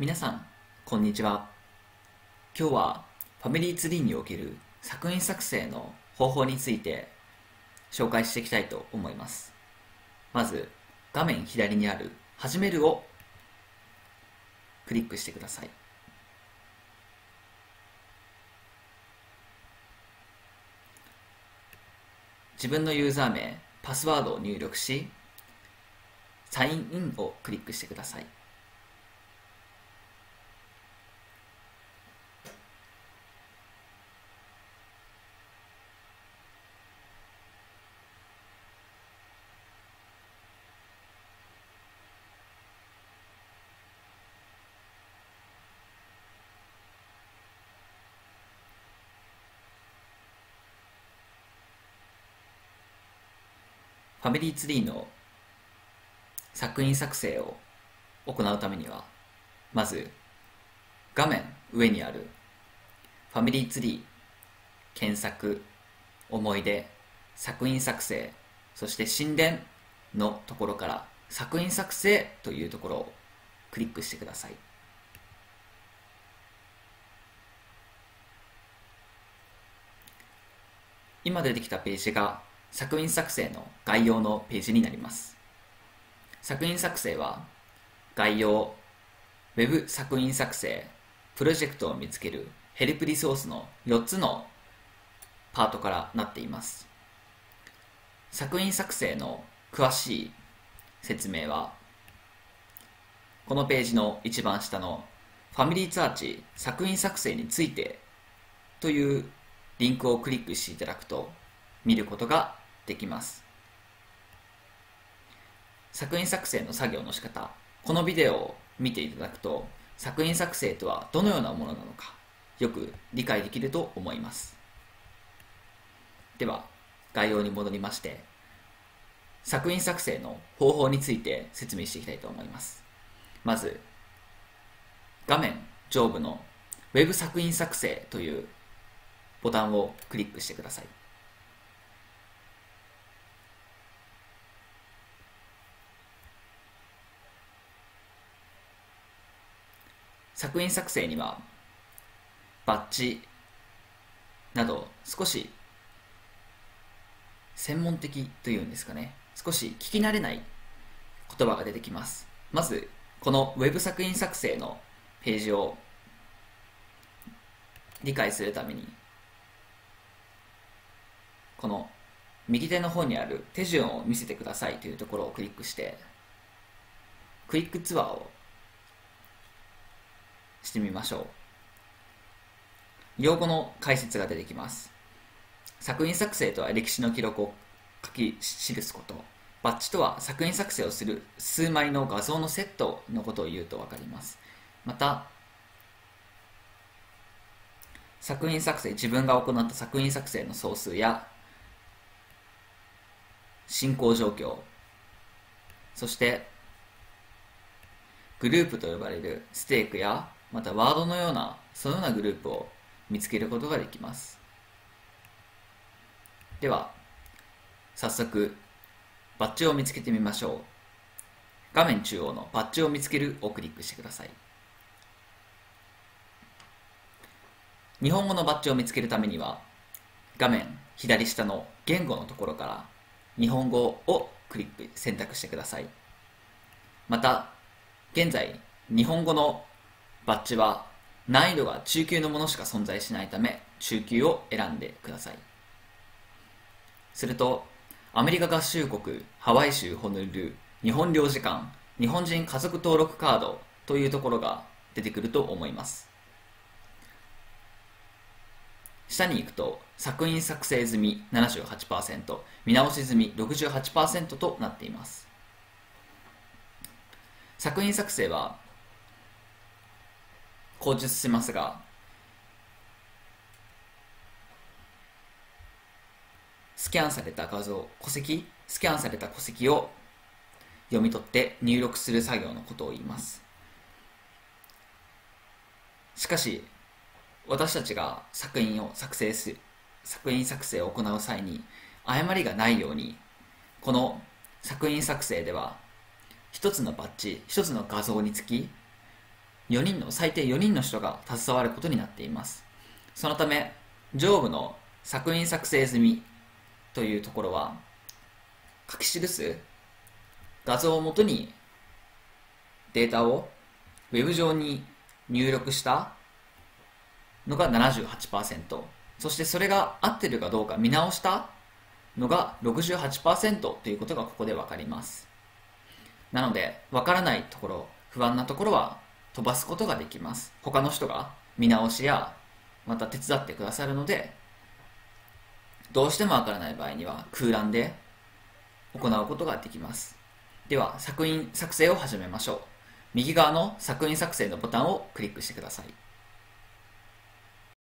皆さんこんにちは。今日はファミリーツリーにおける作品作成の方法について紹介していきたいと思います。まず画面左にある「始める」をクリックしてください。自分のユーザー名パスワードを入力しサインインをクリックしてください。ファミリーツリーの作品作成を行うためにはまず画面上にあるファミリーツリー検索思い出作品作成そして神殿のところから作品作成というところをクリックしてください。今出てきたページが作品作成の概要のページになります。作品作成は概要 Web 作品作成プロジェクトを見つけるヘルプリソースの4つのパートからなっています。作品作成の詳しい説明はこのページの一番下のファミリーツアーチ作品作成についてというリンクをクリックしていただくと見ることができます。作品作成の作業の仕方。このビデオを見ていただくと作品作成とはどのようなものなのかよく理解できると思います。では概要に戻りまして作品作成の方法について説明していきたいと思います。まず画面上部の Web 作品作成というボタンをクリックしてください。作品作成にはバッジなど少し専門的というんですかね。少し聞き慣れない言葉が出てきます。まずこの Web 作品作成のページを理解するためにこの右手の方にある手順を見せてくださいというところをクリックしてクイックツアーをしてみましょう。用語の解説が出てきます。作品作成とは歴史の記録を書き記すこと。バッジとは作品作成をする数枚の画像のセットのことを言うと分かります。また作品作成自分が行った作品作成の総数や進行状況そしてグループと呼ばれるステークやまたワードのようなそのようなグループを見つけることができます。では早速バッジを見つけてみましょう。画面中央のバッジを見つけるをクリックしてください。日本語のバッジを見つけるためには画面左下の言語のところから日本語をクリック選択してください。また現在日本語のバッジは難易度が中級のものしか存在しないため中級を選んでください。するとアメリカ合衆国ハワイ州ホノルル日本領事館日本人家族登録カードというところが出てくると思います。下に行くと作品作成済み78%見直し済み68%となっています。作品作成は口述しますが。スキャンされた画像戸籍？スキャンされた戸籍を読み取って入力する作業のことを言います。しかし私たちが作品を作成する作品作成を行う際に誤りがないようにこの作品作成では一つのバッジ一つの画像につき4人の最低4人の人が携わることになっています。そのため上部の作品作成済みというところは書き記す画像をもとにデータをウェブ上に入力したのが78%そしてそれが合ってるかどうか見直したのが68%ということがここで分かります。なので分からないところ不安なところは飛ばすことができます。他の人が見直しやまた手伝ってくださるのでどうしてもわからない場合には空欄で行うことができます。では作品作成を始めましょう。右側の作品作成のボタンをクリックしてください。